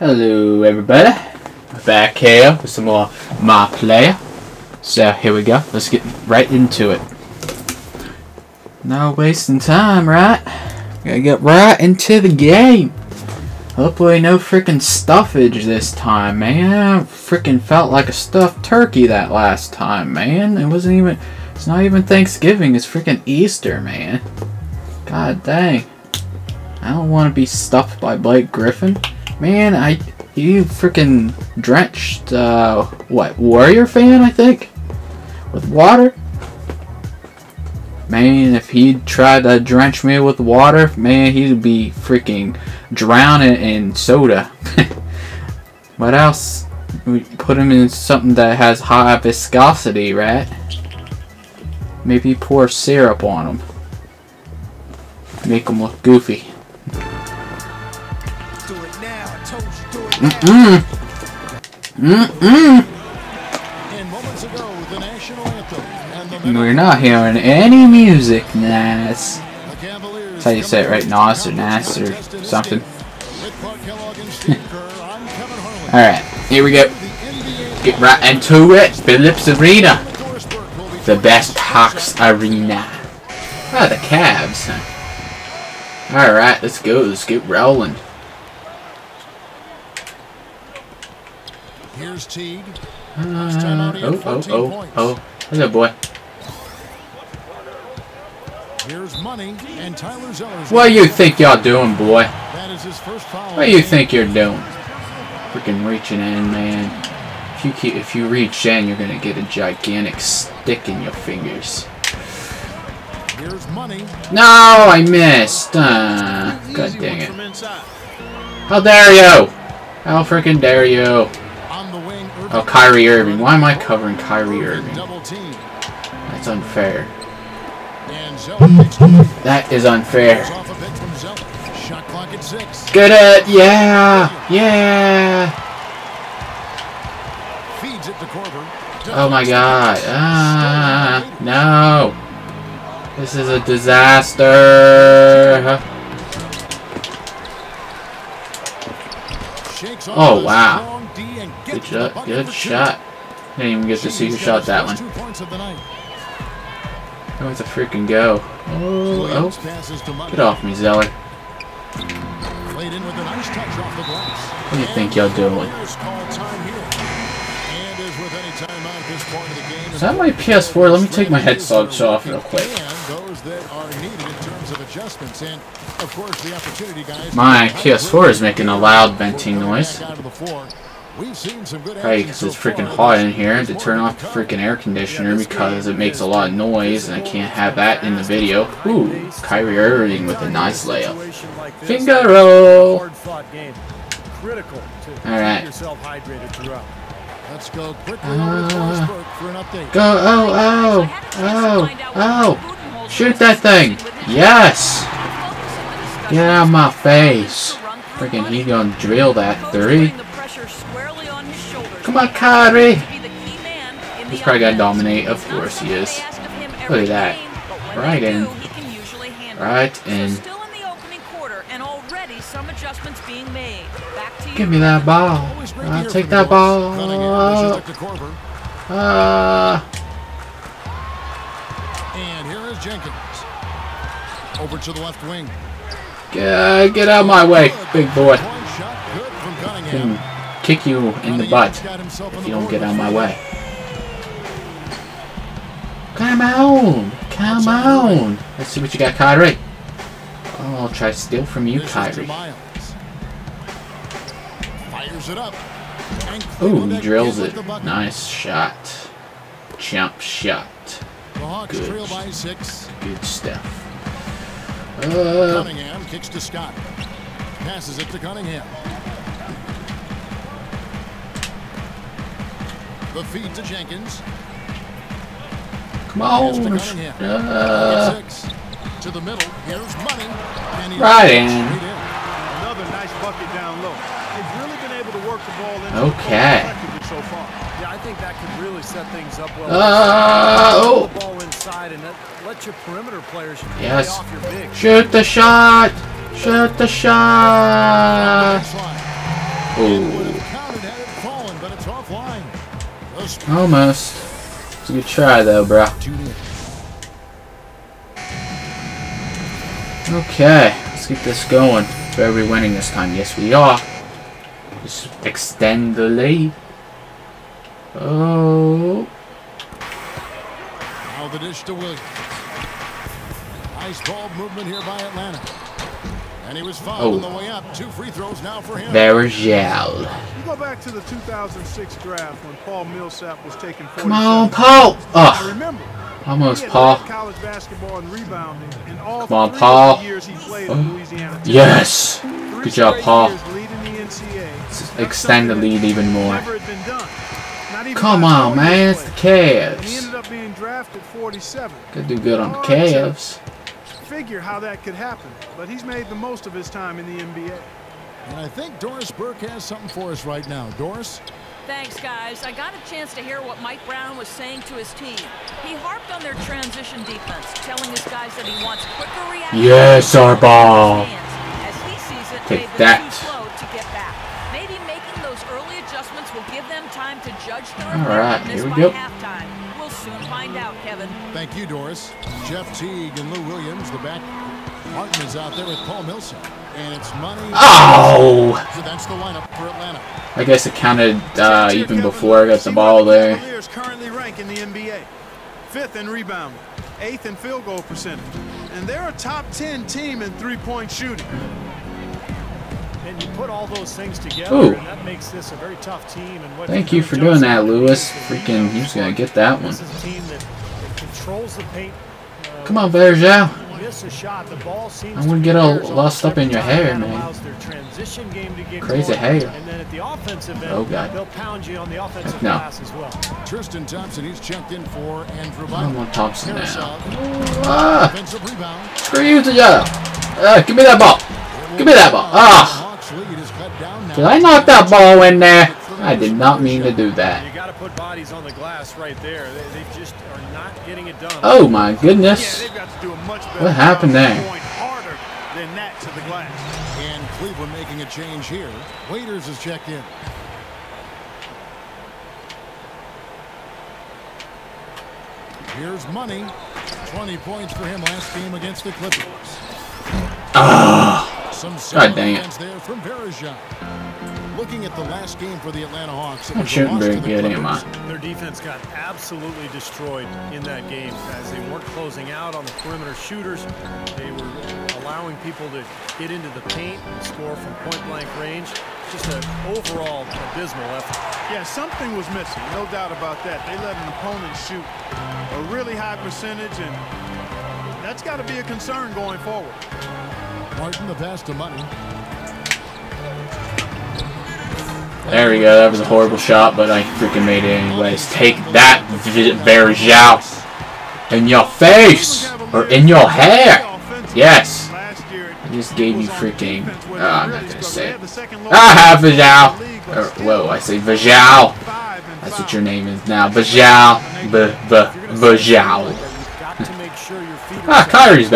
Hello everybody, back here with some more My Player. So here we go, let's get right into it. No wasting time, right? Gotta get right into the game. Hopefully no freaking stuffage this time, man. Freaking felt like a stuffed turkey that last time, man. It wasn't even, it's not even Thanksgiving, it's freaking Easter, man. God dang. I don't want to be stuffed by Blake Griffin. Man, I you freaking drenched uh what warrior fan I think with water. Man, if he tried to drench me with water, man, he'd be freaking drowning in soda. what else? We put him in something that has high viscosity, right? Maybe pour syrup on him. Make him look goofy. Mm-mm. Mm-mm. We're not hearing any music, Nas. That's how you say it, right? Nas or Nas or something. Alright, here we go. Get right into it. Philips Arena. The best Hawks arena. Ah, the Cavs. Alright, let's go. Let's get rolling. Here's Teague. Uh, oh, oh, oh, oh. Hello, boy. Here's Money and Tyler Zeller's What do you think y'all doing, boy? That is his first foul. What do you think you're doing? Freaking reaching in, man. If you keep, if you reach in, you're gonna get a gigantic stick in your fingers. Here's Money. No, I missed. Uh, God dang it. How dare you? How freaking dare you? Oh, Kyrie Irving. Why am I covering Kyrie Irving? That's unfair. That is unfair. Get it! Yeah! Yeah! Oh my god. Ah, no. This is a disaster. Oh, wow. Strong D and Good shot. Good shot. Didn't even get to see who shot that one. the. Oh, it's a freaking go. Oh, oh. passes to Money. Get off me, Zeller. Played in with a nice touch off the glass. What do you think y'all doing? Warriors call time here. And as with any timeout at this point of the game, Is that my PS4? Let me take my headsets off real quick. And those that are needed in terms of adjustments. And of course, the opportunity, guys. My PS4 is making a loud venting noise. Back out of the floor. We've seen some good Right, because it's freaking hot in here to turn off the freaking air conditioner because it makes a lot of noise and I can't have that in the video. Ooh, Kyrie Irving with a nice layup. Finger roll. Hard game. Critical to All right. keep yourself hydrated throughout. Let's go quickly over to Uh, Forsberg for an update. Go, oh, oh, oh, oh. Shoot that thing. Yes. Get out of my face. Freaking he gonna drill that three. Come on, Kyrie. He's probably gonna dominate. Of course he is. Look at that. Right in. Right in. Still in the opening quarter, and already some adjustments being made. Back to you. Give me that ball. Always great to I'll take that you. Cunningham dishes ball. it to Korver. Uh, And here is Jenkins. Over to the left wing. get, get out of my way, big boy. One shot good from Can Cunningham. kick you in the butt got himself on if you don't get out of my way. Come on, come on. Let's see what you got, Kyrie. Oh, I'll try to steal from you, Kyrie. Fires it up. Ooh, he drills it. Nice shot. Jump shot. Good. trail by six. Good stuff. Uh, Cunningham kicks to Scott. Passes it to Cunningham. The feed to Jenkins. come Pass to on. Uh, To the middle. Here's money. And he Right in. Another nice bucket down low. They've really been able to work the ball into Okay. the so far. Yeah, I think that could really set things up well. Uh, oh. The ball inside and let, let your perimeter players Yes. off your big. Shoot the shot. Shoot the shot. Slide. Almost. It's a good try though, bro. Okay, let's get this going. Are we winning this time? Yes, we are. Just extend the lead. Oh, Now the dish to Williams. Nice ball movement here by Atlanta. And he was fouled Oh. on the way up. Two free throws now for him. Vergel. You go back to the 2006 draft when Paul Millsap was taken 47. Come on, Paul. I Oh, remember. almost, Paul. college basketball and rebounding in all Come on, Paul. years he played Oh. in Louisiana. Yes. Three Good job, straight Paul. leading the NCAA. Extend the lead even more. Never had been done. Not even Come on, man. It's the player. He Cavs. ended up being drafted 47. Could do good on the Cavs. Figure how that could happen, but he's made the most of his time in the NBA. And I think Doris Burke has something for us right now. Doris? Thanks, guys. I got a chance to hear what Mike Brown was saying to his team. He harped on their transition defense, telling his guys that he wants quicker reactions. Yes, our ball. As he sees it, Take that. too slow to get back. Maybe making those early adjustments will give them time to judge their All right, here we by go. Halftime. We'll soon find out, Kevin. Thank you, Doris. Jeff Teague and Lou Williams, the back. Martin is out there with Paul Millsap. And it's money. Oh! So that's the lineup for Atlanta. I guess it counted uh, even before I got the ball there. Cavaliers currently rank in the NBA. Fifth in rebounding, eighth in field goal percentage, and they're a top 10 team in three-point shooting. And you put all those things together, Ooh. and that makes this a very tough team. And what Thank you for doing that, Lewis. Freaking, he was gonna get that one. This is a team that, that controls the paint. Uh, Come on, Vergel. Miss a shot, the ball seems I to wouldn't be get all lost up in your hair, man. their transition game to get Crazy going. hair. And then at the offensive end, Oh, God. they'll pound you on the offensive No. glass as well. Tristan Thompson, he's checked in for Andrew I Bynum. want Thompson now. Karasev, Ah! Offensive rebound. Screw you, Tajada. Uh, give me that ball. Give me that ball. Ah! Hawks lead is cut down now. Did I knock that ball in there? I did not mean to do that. You got to put bodies on the glass right there. They, they just are not getting it done. Oh my goodness. they've got to do a much better What happened there? Harder than that to the glass. And Cleveland making a change here. Waiters is checked in. Here's money. 20 points for him last game against the Clippers. Ah! Some God dang it. there from Varejao. Looking at the last game for the Atlanta Hawks, it I'm shooting very to the good, am I? Their defense got absolutely destroyed in that game as they weren't closing out on the perimeter shooters. They were allowing people to get into the paint and score from point blank range. Just an overall abysmal effort. Yeah, something was missing, no doubt about that. They let an opponent shoot a really high percentage, and that's got to be a concern going forward. Martin the pass to money. There we go. That was a horrible shot, but I freaking made it anyways. Take that, Vergel. In your face! Or in your hair! Yes! I just gave you freaking. Oh, I'm not gonna say it. Ah, league, but Or, whoa, I say Vajal. That's what your name is now. Vajal. V V Vajal. You've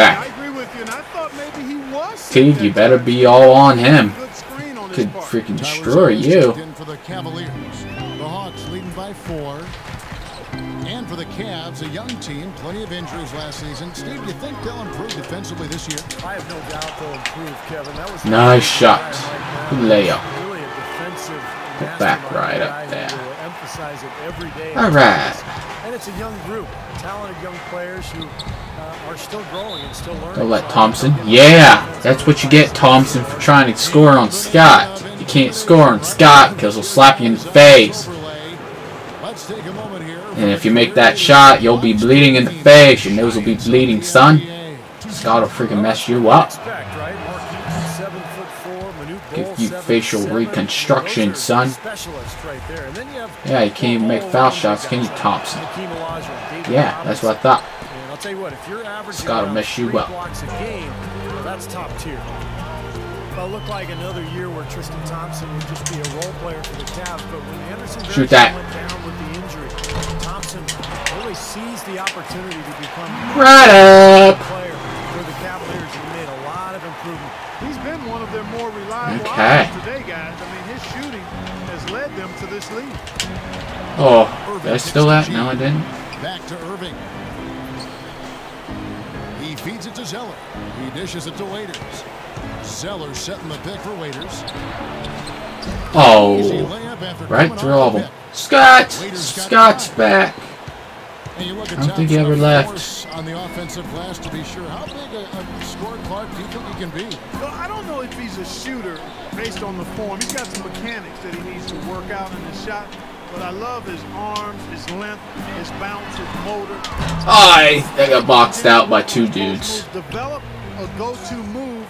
Teague, you better be all on him. Good screen on his Could part. freaking Tyler destroy you. checked in for the Cavaliers. The Hawks leading by four. And for the Cavs, a young team, plenty of injuries last season. Steve, do you think they'll improve defensively this year? I have no doubt they'll improve, Kevin. That was Nice shot. Good layup. Really a defensive Put back right up there. emphasize it every day. All right. And it's a young group, talented young players who uh, are still growing and still learning. Don't let Thompson. Yeah, that's what you get, Thompson, for trying to score on Scott. You can't score on Scott because he'll slap you in the face. And if you make that shot, you'll be bleeding in the face. Your nose will be bleeding, son. Scott will freaking mess you up. Give you facial reconstruction, son. And Yeah, you can't make foul shots, can you, Thompson? Yeah, that's what I thought. And I'll tell you Scott will mess you up. that's top tier. It'll look like another year where Tristan Thompson would just be a role player for the Cavs, but when Anderson Shoot that. went down with the injury, Thompson really seized the opportunity to become Right up. player for the Cavaliers. He made a lot of improvement. He's been one of their more reliable Okay. today, guys. I mean, his shooting has led them to this lead. Oh, did I steal that? No, I didn't. Back to Irving. He feeds it to Zeller. He dishes it to Waiters. Zeller setting the pick for Waiters. Oh, right coming through all of them. pick. Scott! Scott's back. And you look at I don't think he ever left. On the offensive glass to be sure. How big a, a score Clark do you think he can be? Well, I don't know if he's a shooter based on the form. He's got some mechanics that he needs to work out in his shot. But I love his arms, his length, his bounce, his motor. I, I got boxed out by two dudes. Develop a go-to move.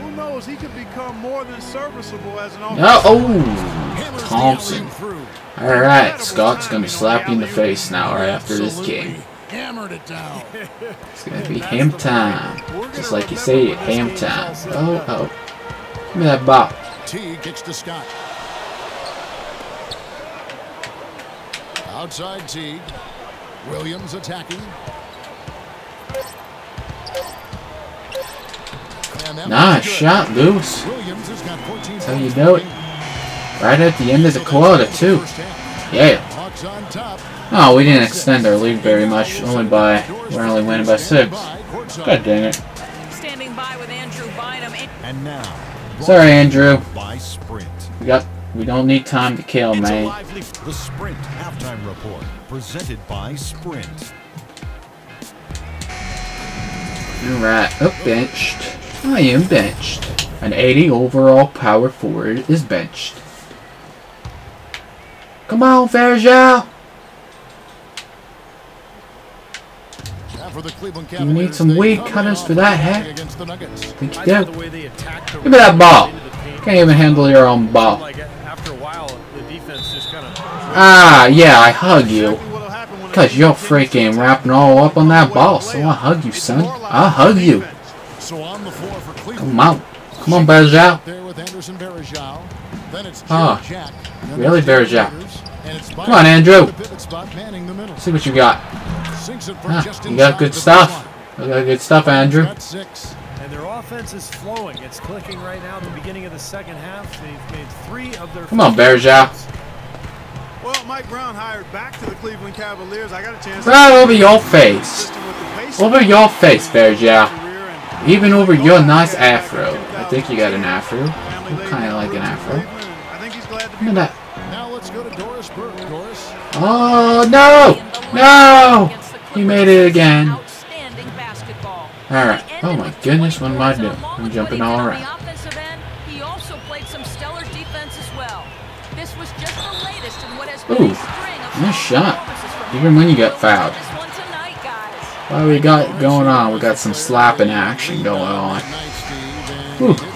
Who knows? He could become more than serviceable as an No, offensive. oh, Hammers the Thompson. Alright, Scott's gonna slap you in the face now right after this game. Hammered it down. It's gonna be ham time. Just like you say, ham time. Oh, oh. Give me that bop. T kicks to Scott. Outside Teague. Williams attacking. Nice shot, Lewis. Williams has got 14 That's how you do it. The game. Right at the end of the quarter, too. Yeah. Hawks on top. Oh, we didn't extend our lead very much. Only by, we're only winning by six. God dang it. Standing by with Andrew Bynum. And And now, Sorry, Andrew. by Sprint. We got, we don't need time to kill, It's a man. the Sprint halftime report presented by Sprint. Alright, up benched. I am benched. An 80 overall power forward is benched. Come on, Vergel! Now for the Cleveland You need some they weed cutters for that, the huh? Against the Nuggets. Think you do? the way they attacked the Give me that ball. into the paint, Can't even handle your own ball. Like after a while, the defense just kind of Ah, yeah, I hug you. Exactly what'll happen when Because you're team freaking wrapping all up on that ball, so of I hug you, son. demoralizing I hug you. defense. So on the floor for Cleveland. Come on. Come on, Vergel. There with Anderson Varejao. Then it's Ah, Jarrett Jack. Really, it's Jared Varejao? Peters, and it's Come on, Andrew. The pivot spot manning the middle. See what you got. Sinks it from Huh, just you got good stuff. You got good stuff, Andrew. And their offense is flowing. It's clicking right now. At the beginning of the second half, they've made three of their. Come on, first Bergeau. Well, Mike Brown hired back to the Cleveland Cavaliers. I got a chance. Right over your face. Consistent with the Over your face, Vergel. career Even over your nice afro. I think you got an afro. family Kind of like an afro. Cleveland, and I think he's glad to Look at that. Oh, no! No! He made it again. Alright. Oh my goodness, 20 what am I doing? I'm jumping all around. Ooh, nice shot. Even when you We'll fouled. What we got going on? We got some slapping action going on. Night,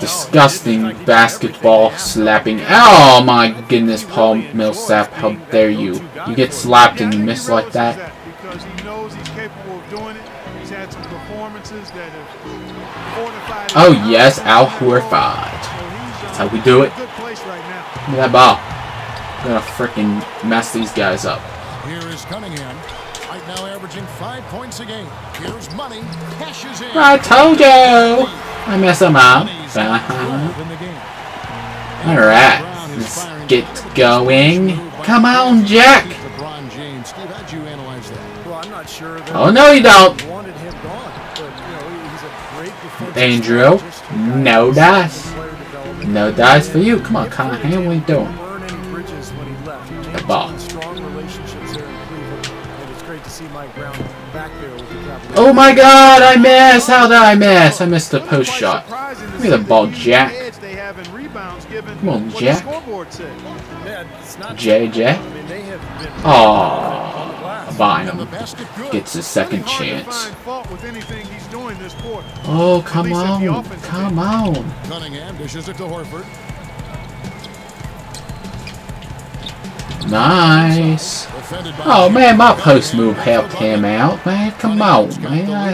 Disgusting basketball slapping. Oh my goodness, Paul Millsap, how dare you. You get slapped and you miss like that. Because he knows he's capable of doing it. He's had some performances that have fortified his Oh yes, Al Horford. So That's how we do it. in a Good place right now. Look at that ball. We're gonna freaking mess these guys up. Here is Cunningham. Right now averaging five points a game. Here's money. Cashes in. I told you! I mess them up. Uh-huh. 12 in the game. Alright, let's get going. Come on, Jack! LeBron James. Steve, how'd you analyze that? Well, I'm not sure. that Oh no, you don't! they Wanted him gone, but you know he's a great defensive Andrew, strategist, a guy no dice. No dice for you. Come on, Connor, what are you doing? Burn any bridges when he left. James ball. Oh my god, I missed! How did I miss? I missed the post shot. Give me the ball, Jack. Come on, Jack. Yeah, it's not JJ. I mean, they have been Aw, oh, on the glass. And the Bynum gets his second chance. Oh, Oh, come on. Come on. Cunningham dishes it to Horford. Nice. Oh man, my post move helped him out, man. Come on, man. I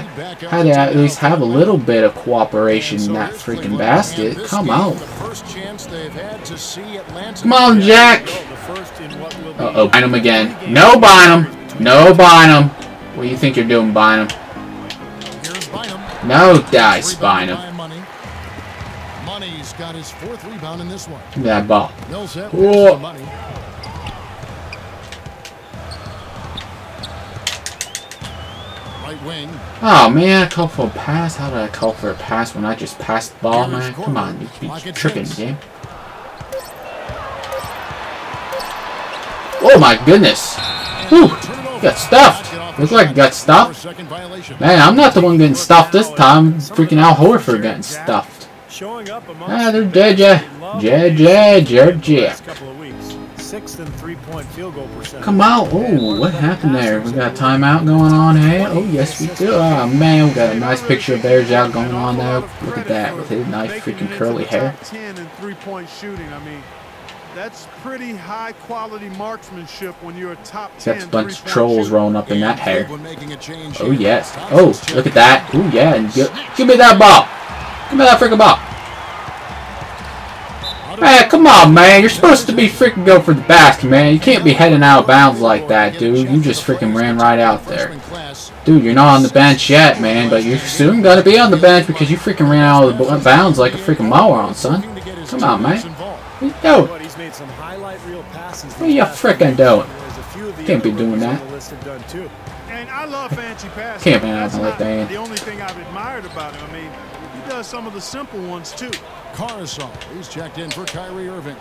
had to at least have a little bit of cooperation in that freaking basket. Come on. The first chance they've had to see Atlanta. Come on, Jack. The first in what will be Uh oh, Bynum again. No Bynum. No Bynum. What do you think you're doing, Bynum? No, dice, Spina. By Money. Money's got his fourth rebound in this one. That ball. Millsap Whoa. passes to Money. Right wing. Oh man, I called for a pass. How did I call for a pass when I just passed the ball, man? Come on, you be tripping, game. Oh my goodness. Whew, got stuffed. Looks like I got stuffed. Man, I'm not the one getting stuffed this time. Freaking Al Horford getting stuffed. Showing up amongst Ah, they're the veterans JJ. they love JJ, JJ. Sixth and three-point field goal percentage. Come out. Oh, what happened there? We got a timeout going on here. Oh, yes, we do. Oh, man, we got a nice picture of Bears out going on there. Look at that with his nice freaking curly hair. top 10 in three-point shooting. I mean, that's pretty high-quality marksmanship when you're a top He's 10 got a bunch of trolls rolling up in that hair. Cleveland making a change Oh, yes. Oh, look at that. Oh, yeah. And give, give me that ball. Give me that freaking ball. Man, come on, man. You're supposed to be freaking go for the basket, man. You can't be heading out of bounds like that, dude. You just freaking ran right out there. Dude, you're not on the bench yet, man, but you're soon gonna be on the bench because you freaking ran out of the bounds like a freaking moron, son. Come on, man. Passes. What are you freaking doing? Can't be doing that. Can't be like that. the only thing I've admired about him. I mean, does some of the simple ones too. Karasev. He's checked in for Kyrie Irving.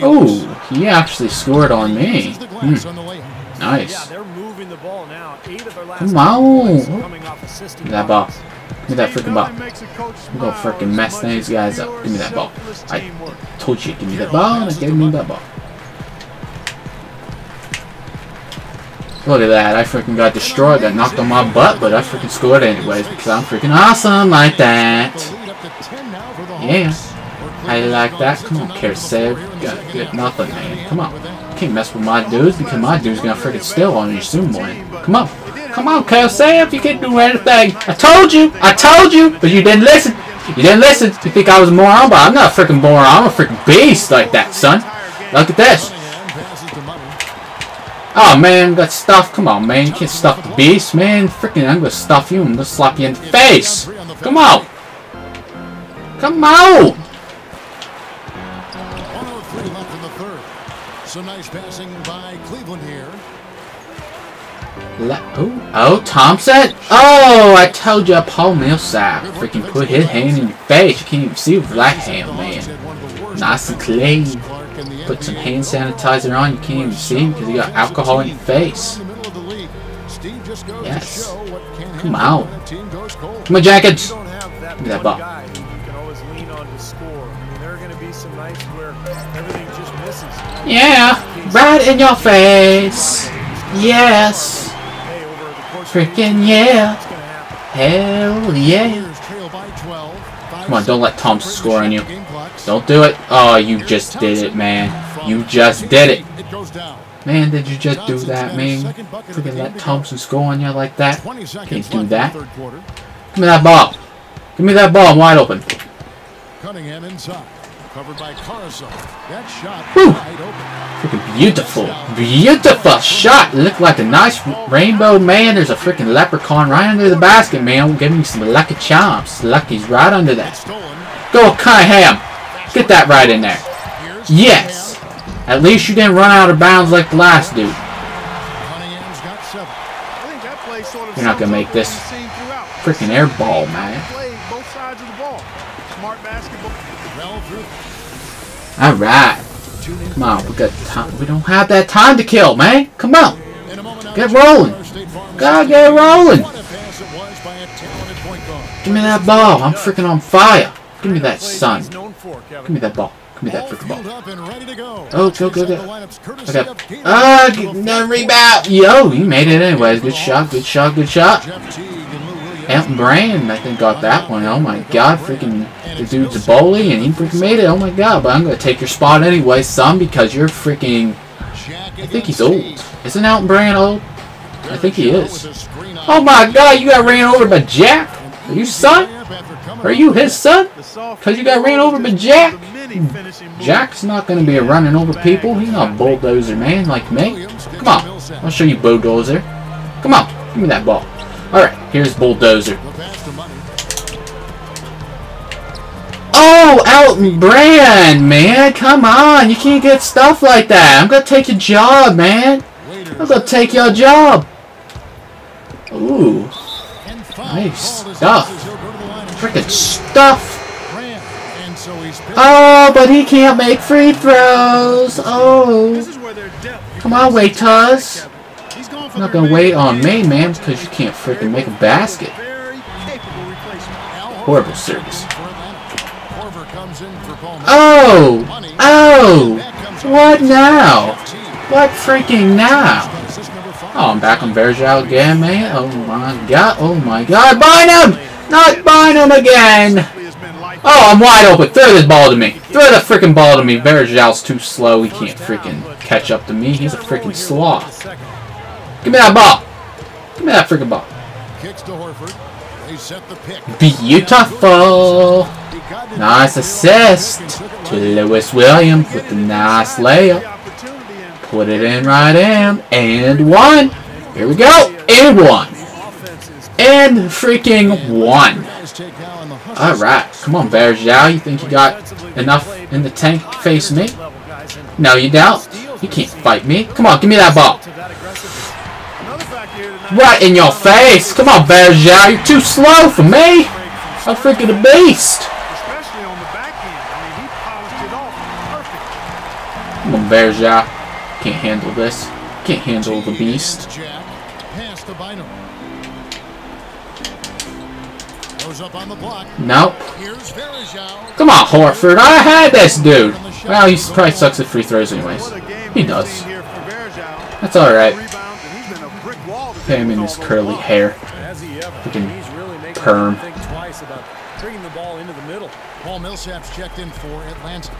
Oh, he actually scored on me. Misses the Hmm, on. Yeah, nice. they're moving the ball now. Eight of their last Come on. points coming off assisted Give me that ball. Give me that Steve, freaking ball. nothing makes a coach I'm gonna freaking mess these guys up. Give me that ball. I told you, give me that ball, and give me that ball. Look at that, I freaking got destroyed, got knocked on my butt, but I freaking scored anyways, because I'm freaking awesome like that. The lead up to 10 now for the Yeah. I like that. Come on, Carousel. Got nothing, man. Come on. Can't mess with my dudes because my dude's gonna freaking steal on you soon, boy. Come on. Come on. If you can't do anything. I told you. I told you. But you didn't listen. You didn't listen. You think I was a moron, but I'm not a freaking moron. I'm a freaking beast like that, son. Look at this. Cunningham passes to Money. Oh, man. Got stuff. Come on, man. You can't stuff the beast, man. Freaking, I'm gonna stuff you. I'm gonna slap you in the face. Come on. Come on. 103 left in the third. Some nice passing by Cleveland here. Le- oh, oh, Thompson? Oh, I told you, Paul Millsap. Freaking put his hand in your face. You can't even see with that hand, man. Nice and clean. Put some hand sanitizer on. You can't even see him because he got alcohol in your face. Yes. Come on. Come on, Jackets. Give me that ball. Yeah, right in your face. Yes. Freaking yeah. Hell yeah. Come on, don't let Thompson score on you. Don't do it. Oh, you just did it, man. You just did it. It goes down. Man, did you just do that, man? Freaking let Thompson score on you like that? 20 seconds Can't do that. third quarter. Give me that ball. Give me that ball. I'm wide open. Cunningham inside. Covered by Karasev. That shot Whew. wide open. Freaking beautiful. Beautiful shot. Look like a nice rainbow, man. There's a freaking leprechaun right under the basket, man. Give me some lucky charms. Lucky's right under that. Go, Cunningham. Get that right in there. Yes. At least you didn't run out of bounds like the last dude. You're not gonna make this. Freaking air ball, man. Played both sides of the ball. Smart basketball. Well through. All right. Come on, we got time. We don't have that time to kill, man. Come on. Get rolling. Gotta get rolling. Give me that ball. I'm freaking on fire. Give me that sun. he's known for, Kevin. Give me that ball. Give me that freaking ball. fueled up and ready to go. Oh, go, go, Inside go. the lineups, I courtesy got. of Gator. Ah, get no rebound. Yo, you made it anyways. Good shot. Good shot. Good shot. Jeff Teague and Lou Williams. Elton Brand, I think, got that one. Oh my god, freaking. The dude's a bully and he freaking made it. Oh my god, but I'm gonna take your spot anyway, son, because you're freaking. I think he's old. Isn't Elton Brand old? I think he is. with a screen Oh my god, you got ran over by Jack? Are you son? Are you his son? Because you got ran over by Jack? one of the many finishing moves. Jack's not gonna be a running over people. He's not a bulldozer man like me. Come on, I'll show you bulldozer. Come on, give me that ball. Alright, here's Bulldozer. The pass to Money. Oh, Elton Brand, man. Come on. You can't get stuff like that. I'm going to take your job, man. I'm going to take your job. Ooh. Nice stuff. Freaking stuff. Grant. And so he's picked Oh, but he can't make free throws. Oh. This is where their depth Come on, wait, going I'm not going to wait on me, man, because you can't freaking make a basket. Very capable replacement. Al Horford Horrible service. in for Atlanta. Horford comes in for Paul Millsap. Oh. Oh. That comes up What now? What freaking now? Assist number five. Oh, I'm back on Verjao again, man. Oh my god. Oh my god. Bynum! Not again! Has been life- Oh, I'm wide open. Throw this ball to me. Throw the freaking ball to me. Verjal's too slow. He can't freaking catch up to me. He's a freaking sloth. Give me that ball. Give me that freaking ball. Kicks to Horford. They set the pick. Beautiful. Nice assist And took it to. Lewis Williams with the nice layup. Put it in right in. And one. Here we go. And one. And freaking one. Alright. Come on, Verjao. You think you got enough in the tank to face me? No, you don't. You can't fight me. Come on, give me that ball. Right in your face. Come on, Verjao. You're too slow for me. I'm freaking a beast. Come on, Verjao. Can't handle this. Can't handle the beast. Jack. Pass to Bynum. Goes up on the block. Nope. Here's Verjao. Come on, Horford. I had this dude. Well, he probably sucks at free throws anyways. What a game He does. seen here for Varejao. That's alright. Rebounds, and he's been a brick wall to Him and his curly hair. He ever? Freaking really making perm. them think twice about bringing the ball into the middle. Paul Millsap's checked in for Atlanta.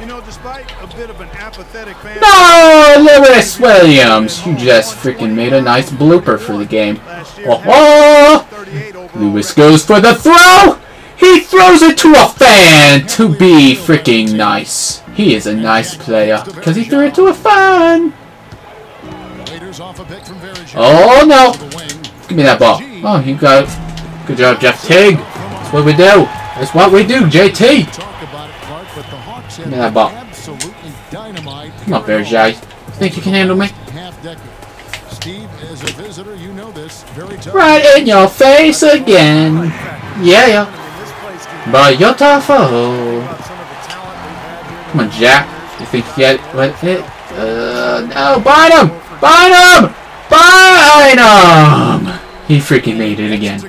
You know, despite a bit of an apathetic fan. No, Lewis Williams. You just freaking made a nice blooper for the game. Last year, Oh, 38 overall Lewis goes for the throw. He throws it to a fan to be freaking nice. He is a nice player because he threw it to a fan. Oh no. Give me that ball. Oh, you got it. Good job, Jeff Tig. That's what we do. That's what we do, JT. Have me that ball. Come on. Think you can handle me? Steve, as a visitor, you know. Right in your face again. Yeah, yeah. This place can But you're tougher. about some of the talent we've had here. Come on, Jack. You think you get it? What it? Uh, no. Bynum! Bind him! Bynum! He freaking made it again.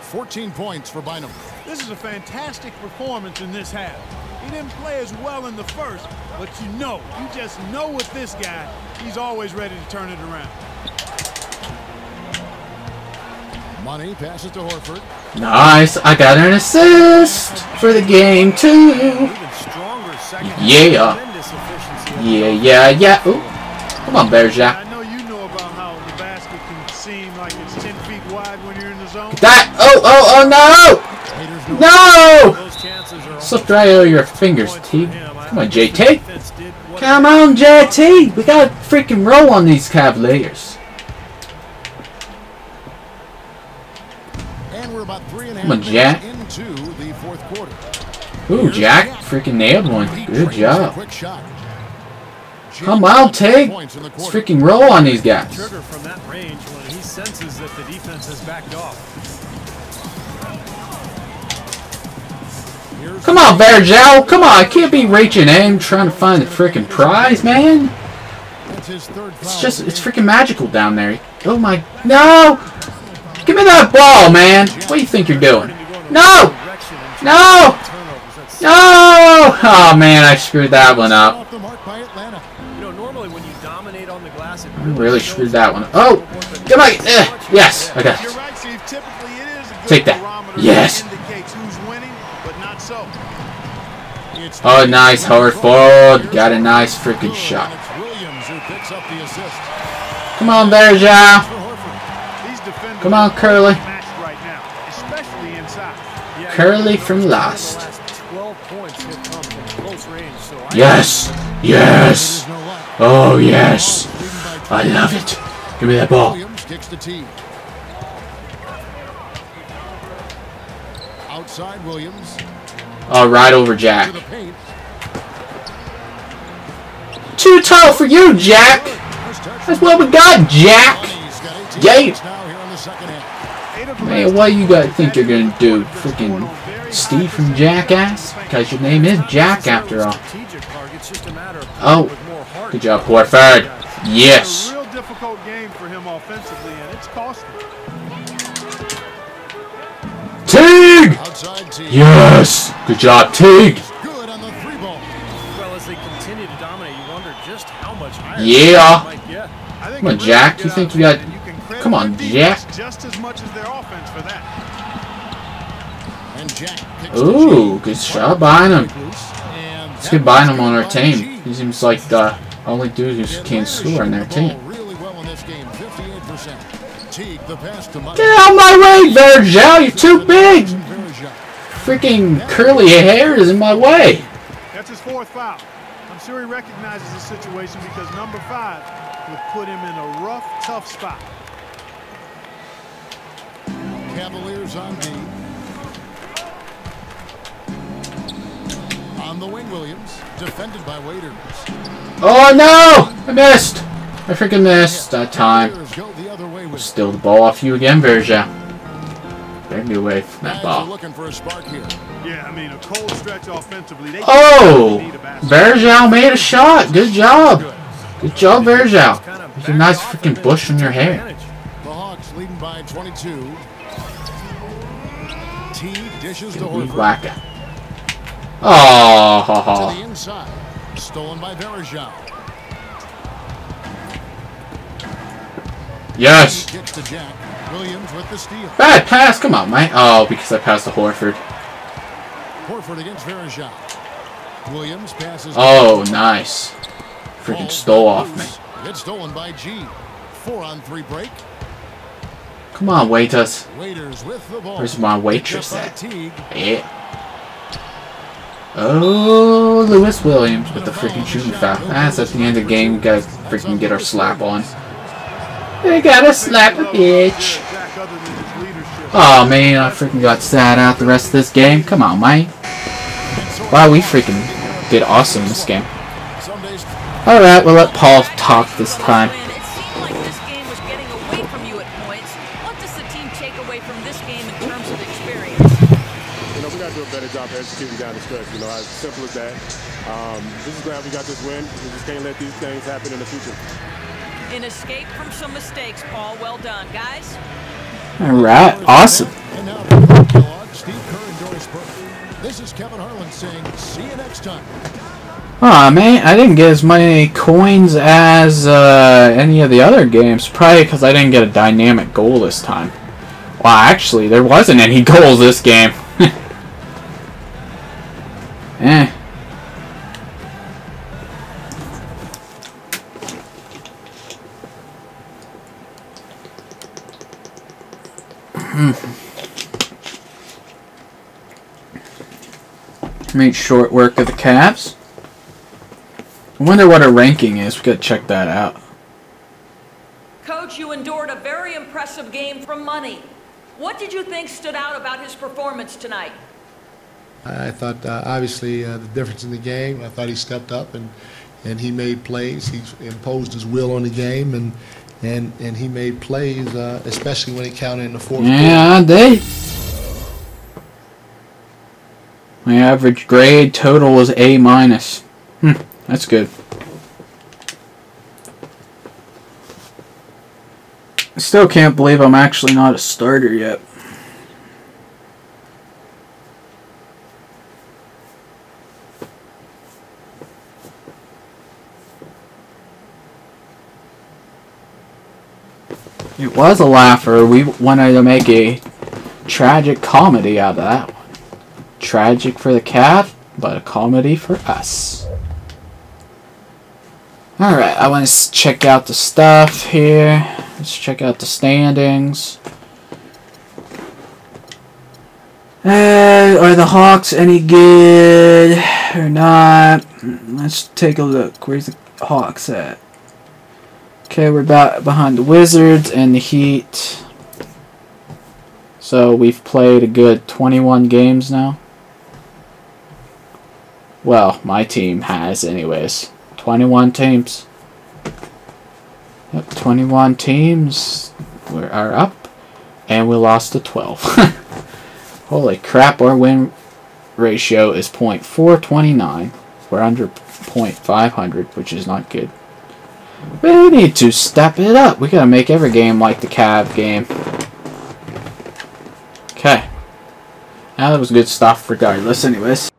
14 points for Bynum. This is a fantastic performance in this half. He didn't play as well in the first, but you know, you just know with this guy, he's always ready to turn it around. Money passes to Horford. Nice. I got an assist for the game, too. Even stronger second half. Yeah. Yeah, yeah, yeah. Ooh. Come on, Berja. I know you know about how the basket can seem like it's 10 feet wide when you're in the zone. That. Oh, oh, oh, no! no. No! Those chances are Slipped right over your fingers, T. for him. I Come on, think JT. defense did what Come on, JT. We got to freaking roll on these Cavaliers. Come on, Jack. Ooh, Jack freaking nailed one. Good job. Come on, take. Let's freaking roll on these guys. Come on, Vergel. Come on. I can't be reaching in trying to find the freaking prize, man. It's just, it's freaking magical down there. Oh my, no! Give me that ball, man. What do you think you're doing? No! No! No! Oh man, I screwed that one up. I really screwed that one up. Oh! Come on! Eh, yes, good Take that. Yes. Oh, nice, Howard Ford. Got a nice freaking shot. Come on. These defenders Come on, Curly. Curly from last 12 points have come from close range, so I Yes! Yes! Oh, yes! I love it. Give me that ball. Outside Williams Oh, right over Jack. Too tall for you, Jack. That's what we got, Jack. He's got 18 Yay. points now here in the second half. Eight of the Man, last what you guys think you're gonna do? Freaking on Steve from Jackass? Because your name is Jack after all. necessarily strategic, Clark. It's just a matter of Oh, playing with more heart. Good job, Horford. Yes. It's a real difficult game for him offensively, and it's costing. Teague! Yes. Good job, Teague. Good on the three ball. Well, as they continue to dominate, you wonder just how much higher Yeah. they might get. I think Come on, Jack. get You think you got- and can credit Come on, their Jack. Just as much as their offense for that. And Jack Ooh, good G. job Bynum. Loose, and Let's get buying was him on our team. He seems like the only dude who And can't score on their team. Really well in this game, 58%. Teague, the pass to Mike. Get out of my way, Virgil. You're too big. Freaking curly hair is in my way. That's his fourth foul. I'm sure he recognizes the situation because number five would put him in a rough, tough spot. Cavaliers on D. On the wing, Williams. Defended by Waiters. Oh no! I missed. I freaking missed that time. Cavaliers the other way with Steal the ball off you again, Virgil. Better get away from that Guys are ball. looking for a spark here. Yeah, I mean, a cold stretch offensively. They Oh! need. Virgil made a shot. Good job. Good job, Virgil. There's a nice freaking bush in your hair. The Hawks leading by 22. Dishes to Horford. whacker. Oh, ha, To ha. the inside. Stolen by Varejao. Yes. To Jack. Williams with the steal. Bad pass. Come on, mate. Oh, because I passed to Horford. Horford against Varejao. Williams passes. Oh, nice. Freaking stole off me. It's stolen by G. Four on three break. Come on, waiters. Waiters with the ball. Where's my waitress at? Yeah. Oh, Lewis Williams with the freaking shooting foul. That's at the end of the game. We gotta freaking get our slap on. We gotta slap a bitch. Jack, other than his leadership. Oh man, I freaking got sat out the rest of this game. Come on, man. Wow, we freaking did awesome this game. Alright, we'll let Paul talk this time. In terms of experience? you know, we got to do a better job executing down the stretch. You know, as simple as that. Um, just glad we got this win. We just can't let these things happen in the future. An escape from some mistakes, Paul. Well done, guys. Alright, awesome. And now for Clark Kellogg, Steve Kerr, and Doris Burke. This is Kevin Harlan saying, see you next time. Aw man, I didn't get as many coins as uh, any of the other games. Probably because I didn't get a dynamic goal this time. Well, actually, there wasn't any goals this game. eh. Made short work of the Cavs. I wonder what our ranking is. We gotta check that out. Coach, you endured a very impressive game from Money. What did you think stood out about his performance tonight? I thought, uh, obviously, uh, the difference in the game, I thought he stepped up and, and he made plays. He imposed his will on the game and, and, and he made plays, uh, especially when it counted in the fourth quarter. Yeah, I did. My average grade total was A minus. Hmm, that's good. Still can't believe I'm actually not a starter yet. It was a laugher. We wanted to make a tragic comedy out of that one. Tragic for the cat, but a comedy for us. Alright, I want to check out the stuff here. Let's check out the standings. Uh, are the Hawks any good or not? Let's take a look. Where's the Hawks at? Okay, we're back behind the Wizards and the Heat. So we've played a good 21 games now. Well, my team has anyways. 21 teams. Yep, 21 teams we are up and we lost to 12. Holy crap, our win ratio is .429. We're under .500, which is not good. We need to step it up. We gotta make every game like the Cav game. Okay. Now that was good stuff regardless anyways.